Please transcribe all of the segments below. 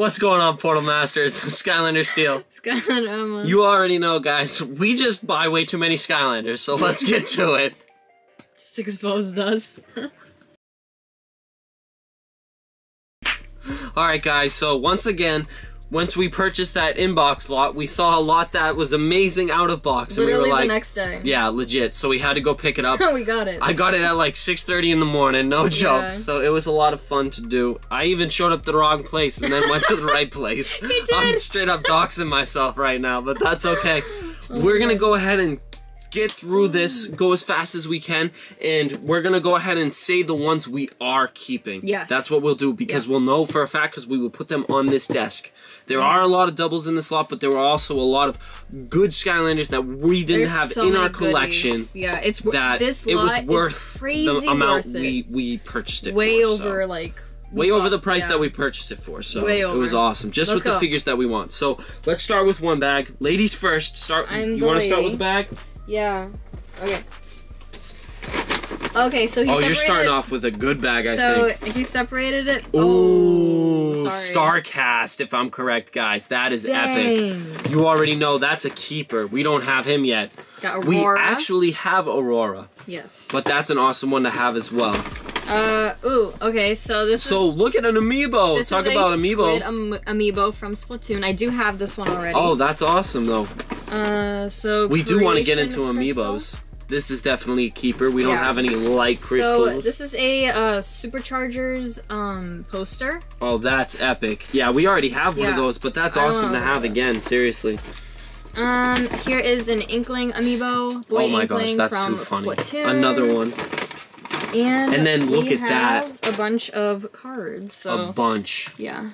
What's going on, Portal Masters? Skylander Steel. Skylander You already know, guys. We just buy way too many Skylanders, so let's get to it. Just exposed us. Alright, guys, so once again, once we purchased that inbox lot, we saw a lot that was amazing out of box. And Literally we were like, the next day. yeah, legit. So we had to go pick it up. we got it. I got it at like 6.30 in the morning, no joke. Yeah. So it was a lot of fun to do. I even showed up the wrong place and then went to the right place. I'm straight up doxing myself right now, but that's okay. Oh we're gonna go ahead and get through this, go as fast as we can, and we're gonna go ahead and say the ones we are keeping. Yes. That's what we'll do because Yeah. we'll know for a fact because we will put them on this desk. There are a lot of doubles in this lot, but there were also a lot of good Skylanders that we didn't There's have so in our collection goodies. Yeah, it's that this it was worth the amount worth we we purchased it way for, so. over like way over the price yeah. that we purchased it for so it was awesome just Let's with the figures that we want so let's start with one bag ladies first start I'm you want to start with the bag Yeah. Okay. Okay, so he oh you're starting off with a good bag i so think he separated it. Ooh, oh, sorry. Starcast, if I'm correct, guys. That is epic. Dang. You already know that's a keeper. We don't have him yet. Got We actually have Aurora, yes. but that's an awesome one to have as well. Uh. Ooh. Okay. So this So is. look at an amiibo. This Talk is about a amiibo. Squid am- amiibo from Splatoon. I do have this one already. Oh, that's awesome though. Uh. So We do want to get into Crystal. amiibos. This is definitely a keeper. We don't Yeah. have any light crystals. So this is a uh, Superchargers um poster. oh, that's epic. Yeah, we already have one of those, but that's I awesome to have again. Seriously. Um, here is an Inkling amiibo. Boy oh my gosh, that's too funny. Splatoon. Another one. And, And then look at that. have A bunch of cards. So A bunch. yeah.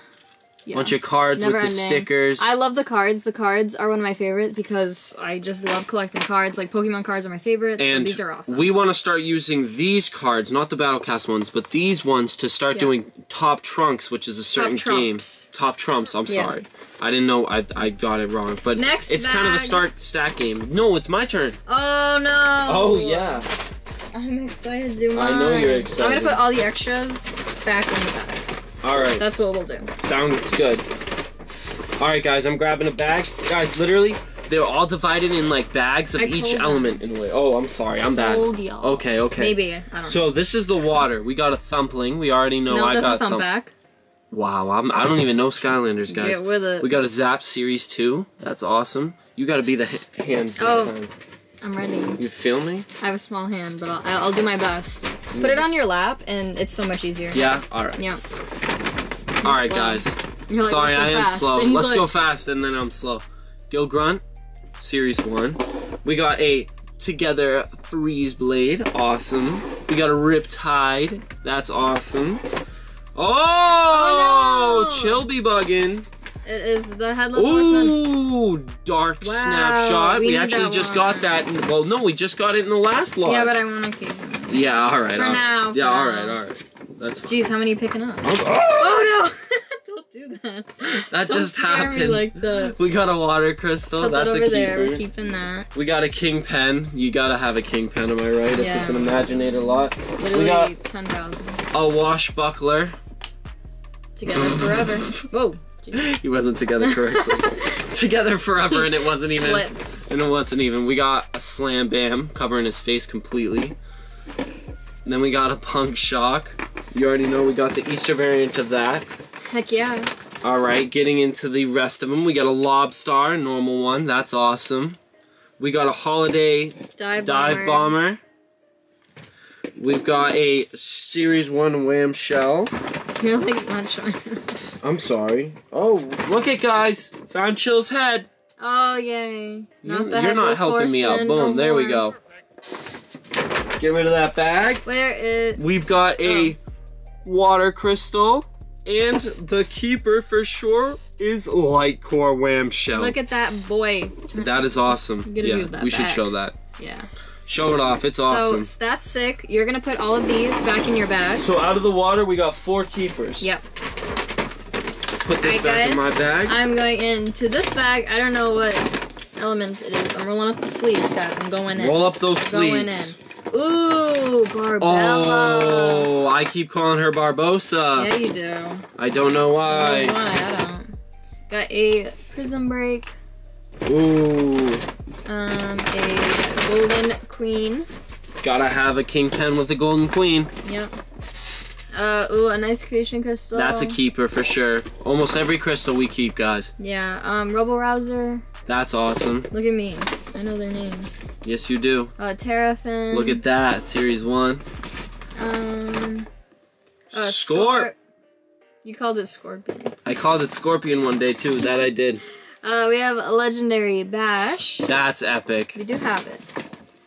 Yeah. Bunch of cards Never with the stickers. I love the cards. The cards are one of my favorite because I just love collecting cards. Like Pokemon cards are my favorite. and so these are awesome. we want to start using these cards, not the Battlecast ones, but these ones to start Yeah. doing top trunks, which is a certain game. trumps. Top trumps. I'm Yeah. sorry, I didn't know. I, I got it wrong, but Next it's kind of a start stack game. No, it's my turn. oh no! Oh yeah. I'm excited to do I know you're excited. I'm gonna put all the extras back in the bag. All right. That's what we'll do. Sounds good. All right, guys, I'm grabbing a bag. Guys, literally, they're all divided in like bags of I each element in a way. Oh, I'm sorry, I'm bad. Okay, okay. Maybe. I don't know. So this is the water. We got a thumpling. We already know no, I got a thump- back. Wow, I'm, I don't even know Skylanders, guys. Get with it. We got a Zap Series 2. That's awesome. You got to be the hand. Oh. I'm ready. You feel me? I have a small hand, but I'll, I'll do my best. Put it on your lap, and it's so much easier. Yeah. All right. Yeah. All right, slow. guys. You're Sorry, "Let's I am fast." slow. Let's like, go fast, and then I'm slow. Gil Grunt, Series 1. We got a Together Freeze Blade. Awesome. We got a Riptide. That's awesome. Oh! Oh, no! Chilby bugging. It is the headless horseman. Ooh, Dark Wow, Snapshot. we We, actually just one. got that. In, well, no, we just got it in the last lot. Yeah, but I want to keep him. Yeah, all right. For all now, Yeah, all right, all right. That's fine. Jeez, how many are you picking up? Oh, Oh no! Don't do that. that Don't just happened. Like that. we got a water crystal. Put that That's over a there. We're keeping that. We got a king pen. You gotta have a king pen, am I right? Yeah. If it's an Imaginator lot. Literally got- ten thousand. A wash buckler. Together forever. Whoa. He wasn't together correctly. together forever, and it wasn't even. And it wasn't even. We got a slam bam covering his face completely. And then we got a punk shock. You already know we got the Easter variant of that. Heck yeah. All right, getting into the rest of them, we got a lob star, normal one. That's awesome. We got a holiday Dive, dive bomber. We've got a series one wham shell. You're like not showing. I'm sorry. Oh, look at guys! Found Chill's head. Oh yay! Not You- You're not helping me out. Boom, no there we go. Get rid of that bag. Where is? We've got a Oh. water crystal. And the keeper for sure is light core wham shell. Look at that boy. That is awesome. Yeah, view of that we should show that. Yeah. Show it off. It's awesome. So that's sick. You're gonna put all of these back in your bag. So out of the water, we got four keepers. Yep. Put this Alright, back in guys. my bag. I'm going into this bag. I don't know what element it is. I'm rolling up the sleeves, guys. I'm going in. Roll up those going sleeves. in. Ooh, Barbella. Oh, I keep calling her Barbosa. Yeah, you do. I don't know why. why? I don't. Got a Prism Break, Ooh, um, a Golden Queen. gotta have a king pen with a golden queen. Yep. Uh, ooh, a nice Creation Crystal. That's a keeper for sure. Almost every crystal we keep, guys. Yeah, um, Rubble Rouser. That's awesome. Look at me. I know their names. Yes, you do. Uh, Terrafin. Look at that, series one. Um. Uh, Scorp. Scorp- You called it Scorpion. I called it Scorpion one day too. That I did. Uh, we have a legendary Bash. That's epic. We do have it.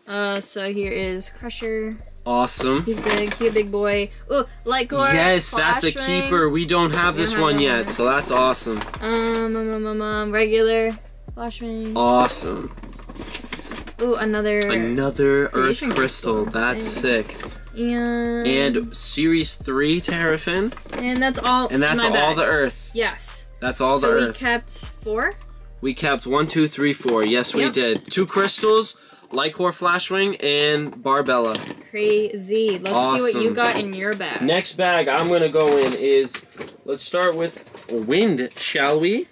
Uh, so here is Crusher. Awesome. He's big. He's a big boy. Ooh, Lightcore. Yes, that's a Flashwing. keeper. We don't have We this don't have one that yet, so that's awesome. Um, um, um, um, um, regular. Flashwing. Awesome. Ooh, another. Another Earth Crystal. Crystal. That's sick. And. And Series 3 Terrafin. And that's all. And that's all bag. the Earth. Yes. That's all so the we kept four. We kept one, two, three, four. Yes, we did. Two crystals, Lightcore Flashwing, and Barbella. Crazy. Let's see what you got in your bag. Next bag I'm gonna go in is let's start with wind, shall we?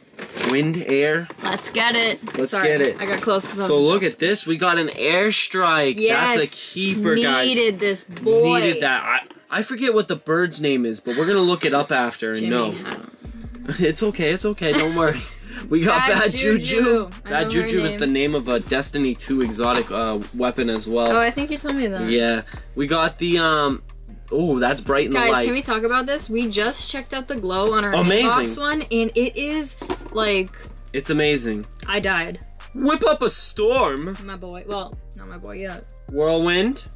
Wind, air. Let's get it. Let's Sorry, get it. I got close because I was So look just- at this. We got an airstrike. Yes. That's a keeper, guys. Needed this boy. Needed that. I, I forget what the bird's name is, but we're gonna look it up after and Jimmy. know. It's okay. It's okay. Don't worry. We got Bad Bad, Juju. Juju. Bad Juju is the name of a Destiny 2 exotic uh, weapon as well. Oh, I think you told me that. Yeah, we got the um. Oh, that's bright in the Guys, light. can we talk about this? We just checked out the glow on our Amazing. inbox one, and it is like It's amazing. I died. Whip up a storm, My boy. Well, not my boy yet. whirlwind.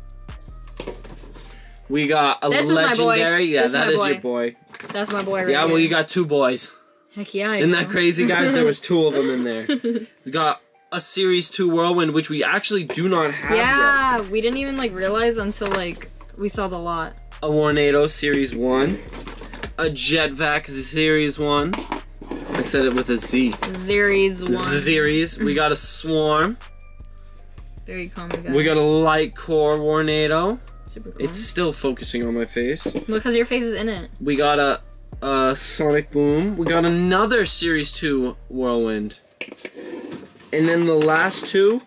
We got a This is my boy. legendary. Yeah, This is that my is boy. your boy. That's my boy right yeah, well, you got two boys. Heck yeah. I Isn't that crazy, guys? There was two of them in there. We got a series two whirlwind, which we actually do not have yet. Yeah, we didn't even like realize until like we saw the lot. A Warnado series one. A Jetvac series one. I said it with a Z. Series one. Series. We got a Swarm. Very common guy. We got a Light Core Warnado. super cool. It's still focusing on my face. because your face is in it. We got a, a Sonic Boom. We got another Series 2 Whirlwind. And then the last two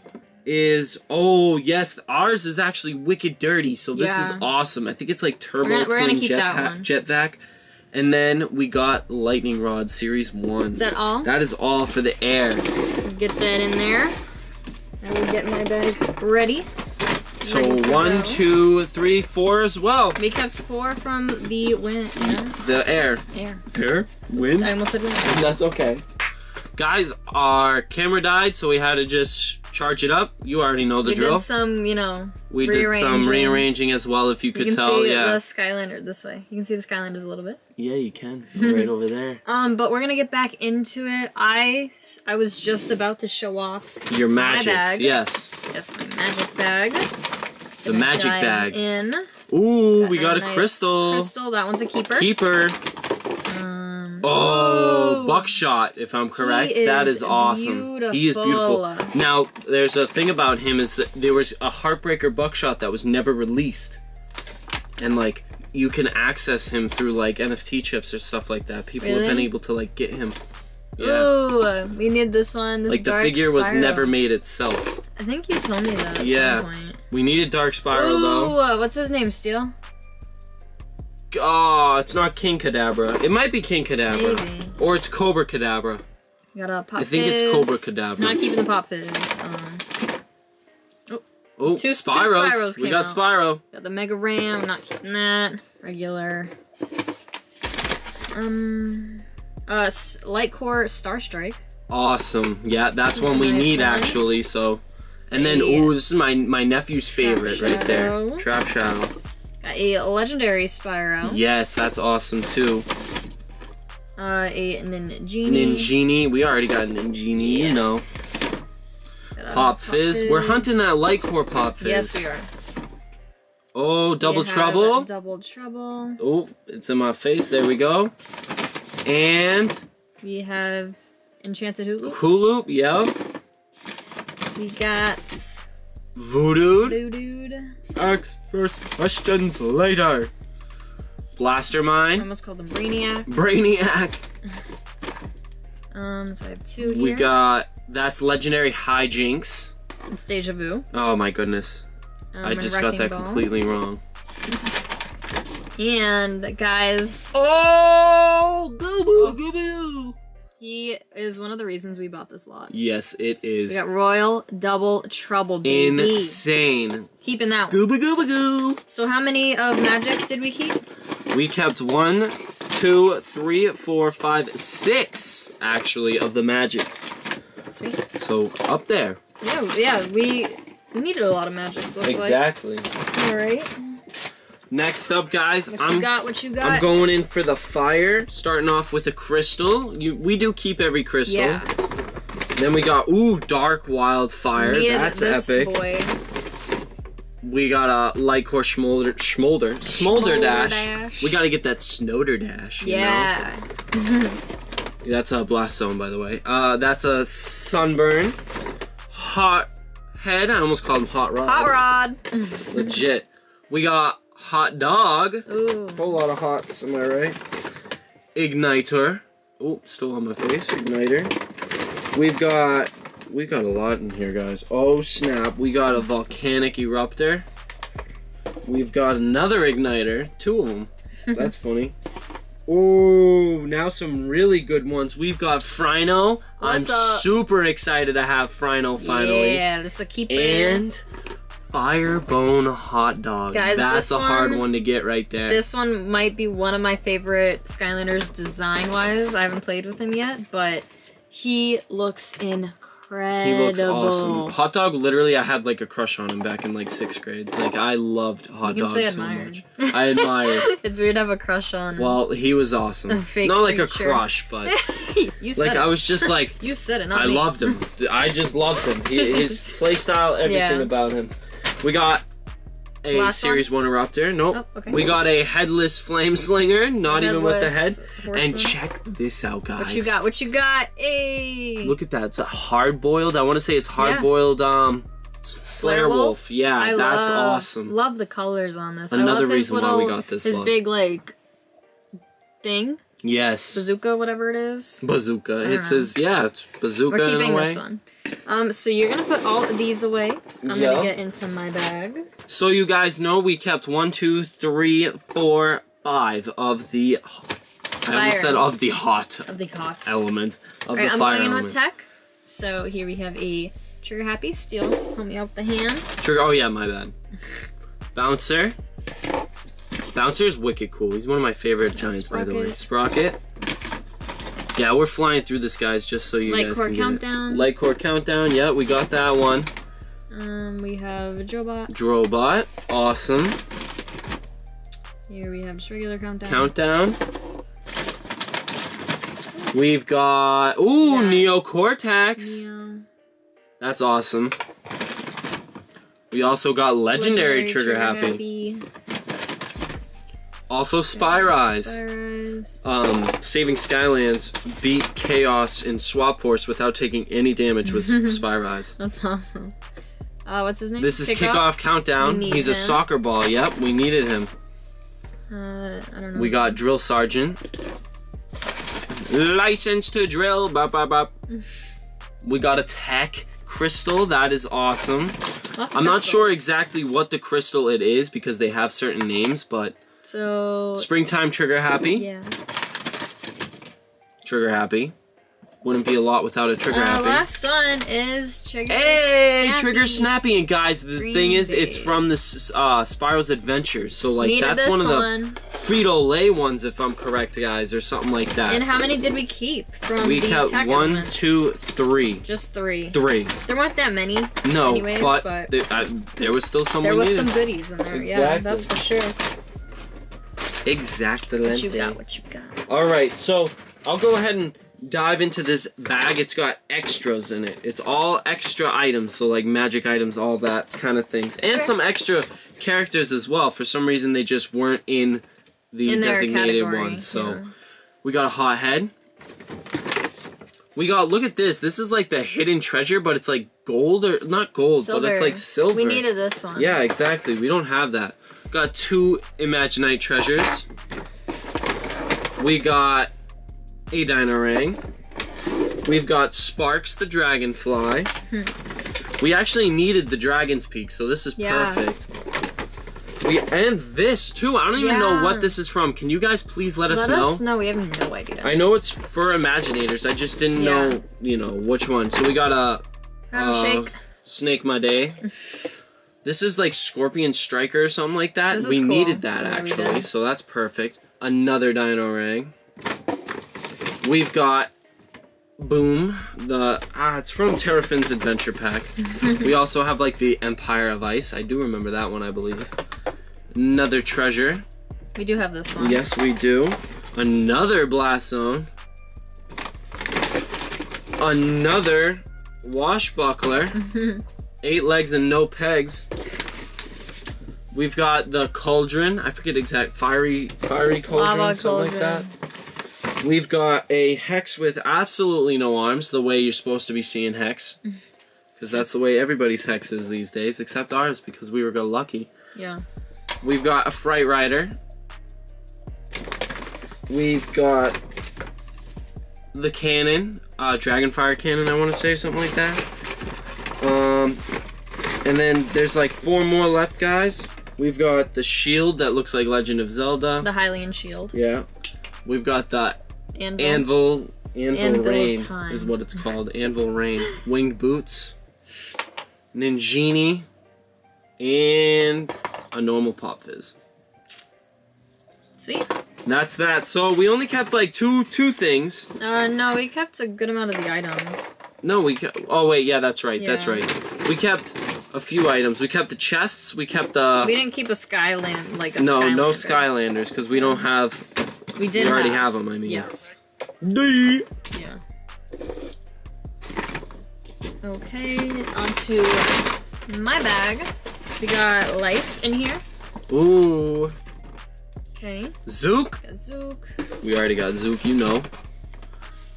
is oh yes, ours is actually wicked dirty. So this is awesome. I think it's like Turbo We're gonna- we're gonna keep jet that one. Jetvac. And then we got Lightning Rod Series 1. Is that all? that is all for the air. Get that in there. I will get my bag ready. So one, two, three, four as well. We kept four from the win. Yeah, The air. air. Air? Wind? I almost said win. That's okay. Guys, our camera died, so we had to just charge it up. You already know the we drill. We did some, you know. we did some rearranging. as well, if you You could can tell. see Yeah. the Skylander this way. You can see the Skylanders a little bit. Yeah, you can. right over there. Um, but we're gonna get back into it. I I was just about to show off Your magics. bag. Yes. yes my magic bag. The magic bag. In. Ooh, we got a nice crystal. Crystal. That one's a keeper. Keeper. Um, Oh, buckshot, if I'm correct. That is awesome. He is beautiful. beautiful. Now, there's a thing about him is that there was a Heartbreaker buckshot that was never released. And like you can access him through like NFT chips or stuff like that. People have been able to like get him. Yeah. Ooh, we need this one. This like the figure was never made itself. I think you told me that at Yeah. some point. We needed Dark Spyro Ooh, though. uh, what's his name? Steel? Oh, it's not King Kadabra. It might be King Kadabra. Maybe. Or it's Cobra Cadabra. Got a pop I think it's fizz. Cobra Cadabra. Not keeping the pop fizz. Um, Oh, Two- two Spyros. Spyros we got out. Spyro. got the Mega Ram. Not keeping that. Regular. Um. Uh, Light Core Star Strike. Awesome. Yeah, that's one we Nice need one. actually. So, and then ooh, this is my my nephew's favorite right there. Trap Shadow. Got a legendary Spyro. Yes, that's awesome too. Uh, a Ninjini. Ninjini. We already got Ninjini. Yeah. You know. A Pop Fizz. We're hunting that light core Pop Fizz. Yes, we are. Oh, Double Trouble. Double Trouble. Oh, it's in my face. There we go. And We have Enchanted Hulu. Hulu. Yep. We got Voodoo. Dude. Ask first questions later. Blaster I Mine. almost called him Brainiac. Brainiac. Um, so I have two here. We got that's legendary hijinks. It's Deja Vu. Oh my goodness. Um, I just got that Ball. completely wrong. And guys, Oh, goo boo, oh. goo boo. he is one of the reasons we bought this lot. Yes, it is. We got Royal Double Trouble, baby. insane. Keeping that. one. Gooba gooba goo. So how many of Magic did we keep? We kept one, two, three, four, five, six actually of the magic. Sweet. So up there. Yeah, yeah, we we needed a lot of Magics. Looks Exactly. like. Exactly. All right. Next up, guys, What I'm got? What you got? I'm going in for the fire. Starting off with a crystal. You we do keep every crystal. Yeah. Then we got ooh dark wildfire. Needed That's epic. boy. We got a light core smolder smolder dash. dash. We got to get that snoder dash. you know? Yeah. That's a blast zone, by the way. Uh, that's a sunburn. Hot head. I almost called him hot rod. Hot rod. Legit. We got hot dog. Ooh. Whole lot of hots, am I right? Igniter. Oh, still on my face. Igniter. We've got we got a lot in here, guys. Oh snap! We got a volcanic eruptor. We've got another igniter. Two of them. That's funny. Oh, now some really good ones. We've got Fryno. I'm up? super excited to have Fryno finally. Yeah, this is a keeper. And Firebone hot dog. Guys, That's a hard one- one to get right there. This one might be one of my favorite Skylanders design wise. I haven't played with him yet, but he looks incredible. He looks awesome. Hot dog, literally, I had like a crush on him back in like sixth grade. Like I loved hot You can dog so much. I admired. it's weird to have a crush on. Well, he was awesome. Not like a crush, but you said like it. I was just like you said it, not I me. loved him. I just loved him. He, his play style, everything Yeah. about him. We got a Last series one eruptor. Nope. Oh, okay. We got a headless flame slinger. Not even with the head. Headless And check this out, guys. What you got? What you got? Hey. Look at that. It's a hard boiled. I want to say it's hard boiled. Um, it's Flare Wolf? Yeah, I that's love, awesome. Love the colors on this. I Another love his reason why little, we got this His big like thing, yes. bazooka, whatever it is. Bazooka. know. his. Yeah, it's bazooka We're in keeping this one. Um, so you're gonna put all of these away. I'm Yeah. gonna get into my bag. So you guys know we kept one, two, three, four, five of the. I Fire. almost said of the hot of the hots. element of Alright, the I'm fire going in element. with tech. So here we have a trigger happy steel. Help me out with the hand. Trigger. Oh yeah, my bad. Bouncer. Bouncer's wicked cool. He's one of my favorite giants, by the way. Sprocket. Yeah, we're flying through this, guys, just so you Light guys core can get it. countdown. Light core countdown. Yeah, we got that one. Um, we have a Drobot. Drobot. Awesome. Here we have just regular countdown. Countdown. We've got ooh Nice. Neo Cortex. Neo. That's awesome. We also got legendary, trigger, happy. Also Spyrise. Spyrise. Um, saving Skylands beat Kaos in Swap Force without taking any damage with Spyrise. That's awesome. Uh, what's his name? This is Kickoff? kickoff countdown. He's a soccer ball. Yep, we needed him. Uh, I don't know. We got name. drill sergeant. License to drill. Bop, bop, bop. We got a tech crystal. That is awesome. I'm not sure exactly what the crystal it is because they have certain names, but So springtime trigger happy. yeah. Trigger happy. Wouldn't be a lot without a trigger Uh, happy. last one is trigger. Hey, Snappy. Trigger Snappy, and guys, the Green thing is, it's from this uh, Spyro's Adventures. So like, Needed that's one of the one. Frito Lay ones, if I'm correct, guys, or something like that. And how many did we keep from we the kept tech one, elements? two, three, Just three. three. There weren't that many. No, Anyways, but, but- There, uh, there was still some There was needed. some goodies in there. Yeah, that's for sure. Exactly. What you got? What you got? All right, so I'll go ahead and dive into this bag. It's got extras in it. It's all extra items, so like magic items, all that kind of things, and some extra characters as well. For some reason, they just weren't in the In designated category. ones. So yeah. we got a hot head. We got look at this. This is like the hidden treasure, but it's like gold or not gold, but it's like silver. We needed this one. Yeah, exactly. We don't have that. Got two Imaginite treasures. We got a Dino Rang. We've got Sparx the Dragonfly. we actually needed the Dragon's Peak, so this is Yeah. perfect. We and this too. I don't even know what this is from. Can you guys please let us know? Let us know. We have no idea. I know it's for Imaginators. I just didn't Yeah. know, you know, which one. So we got a Have uh, shake. Snake My Day. this is like Scorpion Striker or something like that. We cool. needed that Yeah, actually, so that's perfect. Another Dino Rang. We've got Boom. The ah, it's from Terrafin's Adventure Pack. we also have like the Empire of Ice. I do remember that one, I believe. Another treasure. We do have this one. Yes, we do. Another blast zone. Another washbuckler. Eight legs and no pegs. We've got the cauldron. I forget exact fiery fiery cauldron, Lava something like that. We've got a hex with absolutely no arms, the way you're supposed to be seeing hex. Because that's the way everybody's hex is these days, except ours, because we were got lucky. Yeah. We've got a Fright Rider. We've got the cannon, uh, Dragonfire cannon, I want to say, something like that. Um, and then there's like four more left, guys. We've got the shield that looks like Legend of Zelda. The Hylian shield. Yeah. We've got the And Anvil, Anvil, Anvil Rain time. is what it's called. Anvil Rain. Winged boots. Ninjini. And a normal Pop Fizz. Sweet. That's that. So we only kept like two two things. Uh, no, we kept a good amount of the items. No, we kept. Oh wait, yeah, that's right. That's right. We kept a few items. We kept the chests. We kept the. We didn't keep a Skyland like a no, no Skylanders because we don't have. We did we already have. have them. I mean. Yes. Dee. Yeah. Okay, onto my bag. We got life in here. Ooh. Okay. Zook. Got Zook. We already got Zook. You know.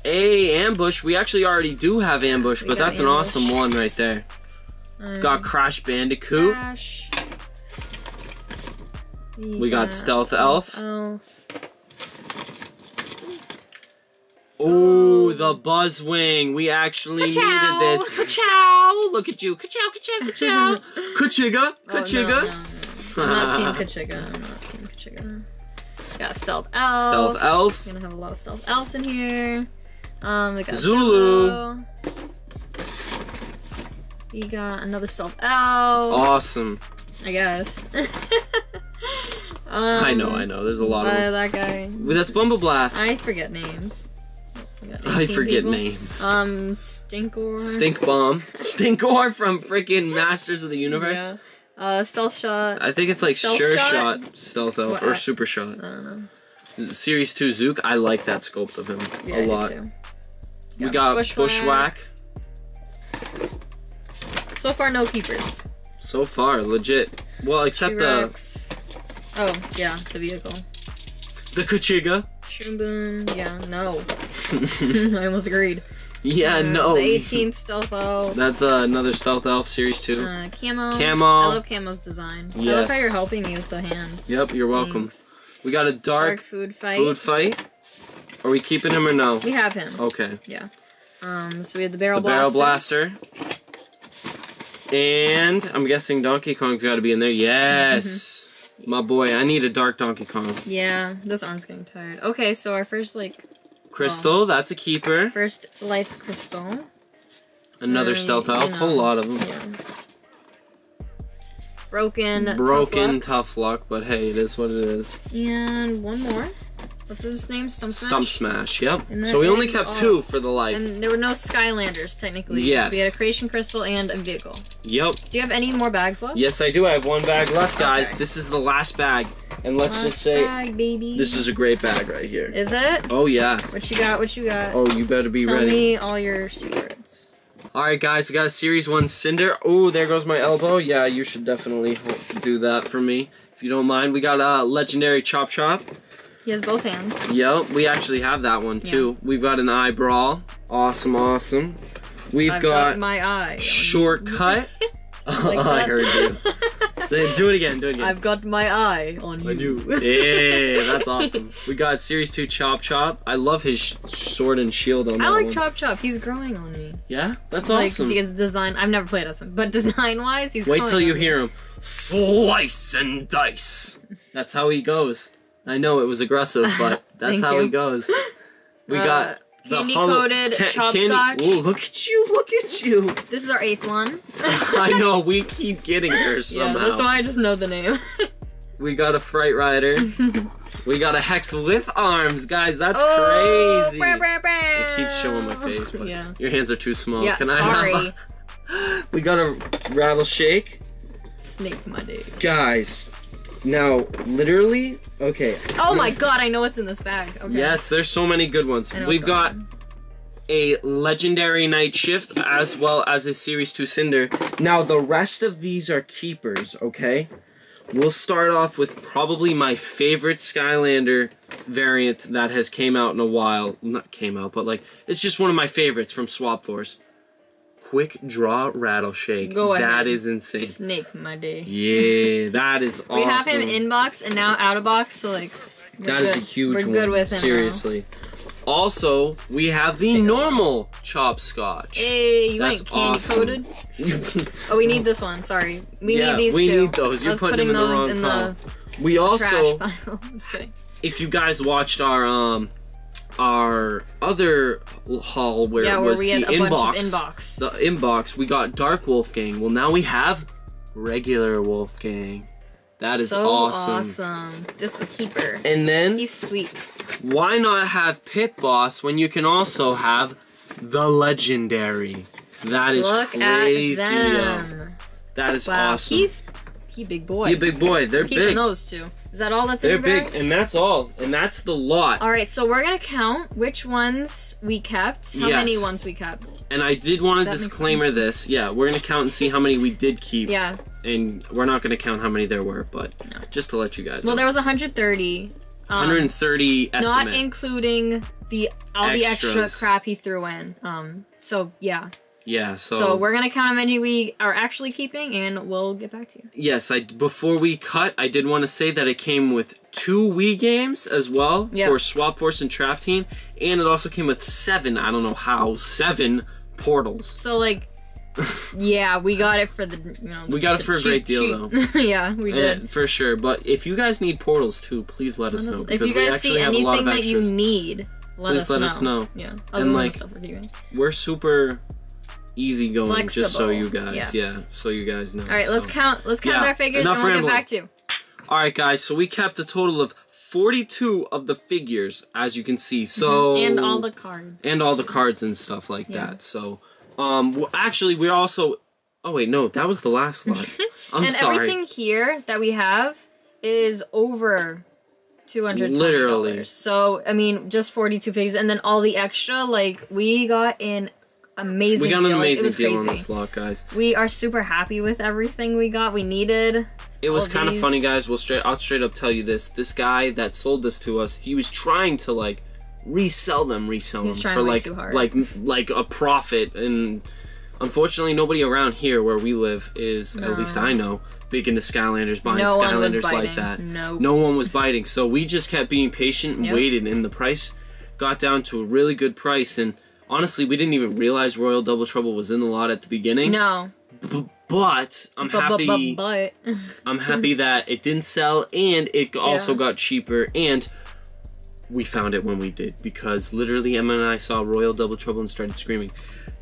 A ambush. We actually already do have ambush, We but got that's an awesome one right there. Um, Got Crash Bandicoot. Crash. We got Stealth Elf. Elf. Ooh, the Buzzwing. We actually Ka-chow. needed this. Ka-chow! Look at you. Ka-chow, ka-chow, ka-chow. Kachiga, Oh, no, Kachiga. no. I'm not Team Kachiga. I'm not Team Kachiga. Got Stealth Elf. Stealth Elf. We're gonna have a lot of Stealth Elves in here. Um, we got Zoo Lou. Zulu. We got another Stealth Elf. Awesome. I guess. um, I know, I know. There's a lot of that guy. That's Bumbleblast. I forget names. I forget people. names. Um, Stinkor. Stink Bomb. Stinkor from freaking Masters of the Universe. Yeah. Uh, Stealth Shot. I think it's like Stealth Sure Shot? Shot, Stealth Elf, or Super Shot. I don't know. Series 2 Zook, I like that sculpt of him Yeah, a lot. too. We got Bushwhack. Bushwhack. So far, no keepers. So far, legit. Well, except the. Oh, yeah, the vehicle. the Kachiga. Shroom Boom. Yeah, no. I almost agreed. yeah, Uh, no. The 18th Stealth Elf. That's uh, another Stealth Elf Series too. Uh, camo. Camo. I love Camo's design. Yes. I love how you're helping me with the hand. yep, you're welcome. Thanks. We got a Dark dark, food fight. food fight. Are we keeping him or no? We have him. Okay. Yeah. Um. So we have the barrel the Barrel blaster. Blaster. And I'm guessing Donkey Kong's got to be in there. Yes. Mm-hmm. My boy, I need a dark Donkey Kong. Yeah. This arm's getting tired. Okay. So our first like Crystal, that's a keeper. first life crystal. Another Uh, Stealth you Elf. know. Whole lot of them. Yeah. Broken. tough Broken luck. tough luck, but hey, it is what it is. And one more. What's his name? Stump Smash. Stump Smash, yep. So we only kept all. two for the life. And there were no Skylanders technically. Yes. We had a creation crystal and a vehicle. Yep. Do you have any more bags left? Yes, I do. I have one bag left, guys. Okay. This is the last bag. And let's Last just say bag, baby. this is a great bag right here. Is it? Oh, yeah. What you got? What you got? Oh, you better be Tell ready. me all your secrets. All right, guys, we got a Series 1 Cinder. Oh, there goes my elbow. Yeah, you should definitely do that for me, if you don't mind. We got a Legendary Chop Chop. He has both hands. Yep, we actually have that one, too. We've got an Eye Brawl. Awesome, awesome. We've I've got, my eye. Shortcut. Like I heard you. Say, do it again. Do it again. I've got my eye on you. I do. Yeah, that's awesome. We got Series 2 Chop Chop. I love his sh- sword and shield on I that like one. Chop Chop. He's growing on me. Yeah, that's Like awesome. his design. I've never played as him, but design wise, he's. Wait growing till you me. hear him. Slice and dice. That's how he goes. I know it was aggressive, but that's how you. goes. We Uh, got candy coated ca- candy- Ooh, look at you! Look at you! This is our eighth one. I know we keep getting her somehow. Yeah, that's why I just know the name. We got a Fright Rider. we got a Hex with arms, guys. That's oh, crazy. brr, brr, brr. It keeps showing my face, but yeah. your hands are too small. Yeah, Can sorry. I have? we got a rattle shake, Snake Monday. guys. Now, literally, okay. Oh my god, I know what's in this bag. Okay. Yes, there's so many good ones. We've got on. a legendary night shift as well as a series 2 cinder. Now the rest of these are keepers, okay? We'll start off with probably my favorite Skylander variant that has came out in a while. Not came out, but like it's just one of my favorites from Swap Force. Quick draw rattle shake. Go ahead. is insane. Snake Monday. Yeah, that is awesome. We have him in box and now out of box, so like. we're That is good. a huge We're one. good with him. now. Seriously. Also, we have the normal chop scotch. Hey, you That's ain't candy awesome. coated. Oh, we need this one. Sorry, we Yeah, need these we two. need those. You're putting putting them in the those in pile. the we also, trash pile. I'm just kidding. if you guys watched our um our other haul where Yeah, it where was we the inbox, inbox. the inbox, we got Dark Wolfgang. Well, now we have regular Wolfgang. That is so awesome. awesome. This is a keeper. And then He's sweet. why not have Pit Boss when you can also have the legendary? That is Look crazy. at them. That is Wow, awesome. he's he big boy. He big boy. They're Keeping big. those two. Is that all that's in They're your bag? big, and that's all. And that's the lot. All right, so we're gonna count which ones we kept. How Yes. many ones we kept? And I did want to Does that make disclaimer this. Yeah, we're gonna count and see how many we did keep. Yeah. And we're not gonna count how many there were, but just to let you guys Well, know. there was 130. Um, 130 not including the all the extra crap he threw in. Um. So yeah. Yeah. So, So we're gonna count how many we are actually keeping, and we'll get back to you. yes, I before we cut, I did want to say that it came with two Wii games as well Yep. for Swap Force and Trap Team, and it also came with seven. I don't know how seven portals. So like, yeah, we got it for the you know. We got it for a cheap- great deal, cheap- yeah, we did. Eh, for sure. But if you guys need portals too, please let us know if you guys see a anything that you need, let, Please us, let know. us know. Yeah, other And, like, stuff we're. We're super easy going, just so you guys, yes. yeah, so you guys know. All right, let's count. Let's count yeah, our figures, and we'll rambling. get back to you. All right, guys. So we kept a total of forty-two of the figures, as you can see. So Mm-hmm. And all the cards. and all the cards and stuff like Yeah. that. So, um, well, actually, we're also. Oh wait, no, that was the last lot. I'm and sorry. everything here that we have is over two hundred Literally. So I mean, just forty-two figures, and then all the extra, like we got an amazing. we got an deal. Amazing deal crazy. on this lot, guys. We are super happy with everything we got. We needed. It was kind of funny, guys. We'll straight. I'll straight up tell you this. This guy that sold this to us, he was trying to like resell them, resell He them for like like like a profit. And unfortunately, nobody around here where we live is, at least I know, big into Skylanders, buying No Skylanders like that. Nope. No one was biting. So we just kept being patient and Yep. waited, and the price got down to a really good price. And honestly, we didn't even realize Royal Double Trouble was in the lot at the beginning. No. B- but I'm But, happy. but, but. I'm happy that it didn't sell and it also Yeah. got cheaper and we found it when we did because literally Emma and I saw Royal Double Trouble and started screaming.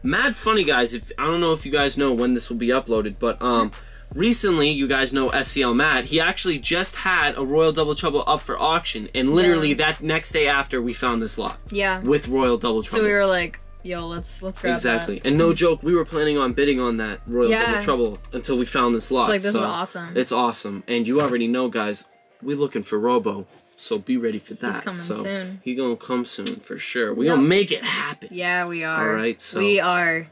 Mad funny guys, if I don't know if you guys know when this will be uploaded, but um recently you guys know SCL Matt, he actually just had a Royal Double Trouble up for auction and literally Yeah. that next day after we found this lot yeah. with Royal Double Trouble. So we were like, yo, let's let's grab Exactly. that. And no joke, we were planning on bidding on that Royal Yeah. Double Trouble until we found this lot. It's like this so is awesome. It's awesome. And you already know, guys, we're looking for Robo. So be ready for that. He's coming so soon. He gonna come soon for sure. We Yeah. gonna make it happen. Yeah, we are. All right, so- we are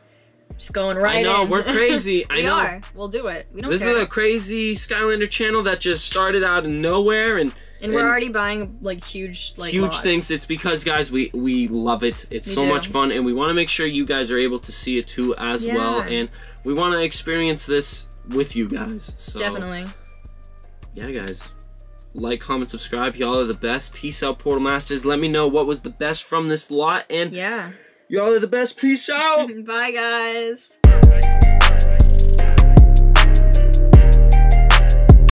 just going right I know, in. we're crazy. I we know. are. We'll do it. We don't This care. is a crazy Skylander channel that just started out of nowhere and and we're already buying like huge like huge lots. things. It's because guys, we we love it. It's We so do. much fun, and we want to make sure you guys are able to see it too as well. And we want to experience this with you guys. So Definitely. yeah, guys. Like, comment, subscribe. Y'all are the best. Peace out, Portal Masters. Let me know what was the best from this lot. And Yeah. Y'all are the best. Peace out. Bye, guys.